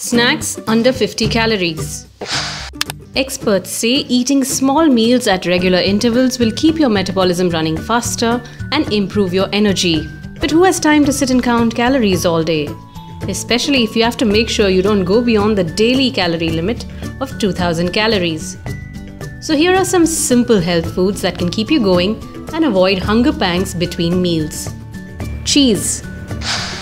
Snacks under 50 calories. Experts say eating small meals at regular intervals will keep your metabolism running faster and improve your energy. But who has time to sit and count calories all day? Especially if you have to make sure you don't go beyond the daily calorie limit of 2000 calories. So, here are some simple health foods that can keep you going and avoid hunger pangs between meals. Cheese.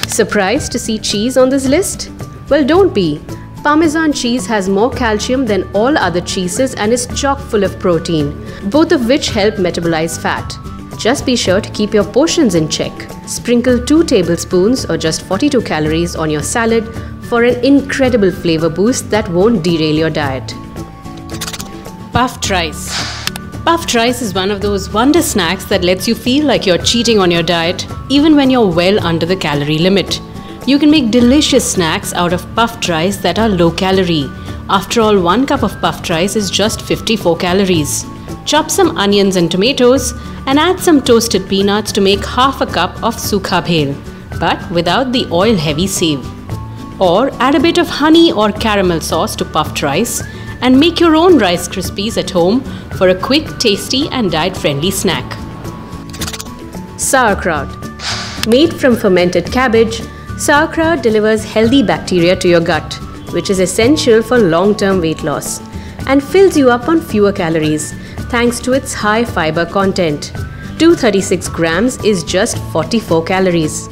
Surprised to see cheese on this list? Well, don't be. Parmesan cheese has more calcium than all other cheeses and is chock full of protein, both of which help metabolize fat. Just be sure to keep your portions in check. Sprinkle 2 tablespoons or just 42 calories on your salad for an incredible flavor boost that won't derail your diet. Puffed rice. Puffed rice is one of those wonder snacks that lets you feel like you're cheating on your diet even when you're well under the calorie limit. You can make delicious snacks out of puffed rice that are low calorie. After all, one cup of puffed rice is just 54 calories. Chop some onions and tomatoes and add some toasted peanuts to make half a cup of sukha bhel, but without the oil heavy sev. Or add a bit of honey or caramel sauce to puffed rice and make your own Rice Krispies at home for a quick, tasty, and diet friendly snack. Sauerkraut. Made from fermented cabbage, Sauerkraut delivers healthy bacteria to your gut, which is essential for long term weight loss, and fills you up on fewer calories thanks to its high fiber content. 236 grams is just 44 calories.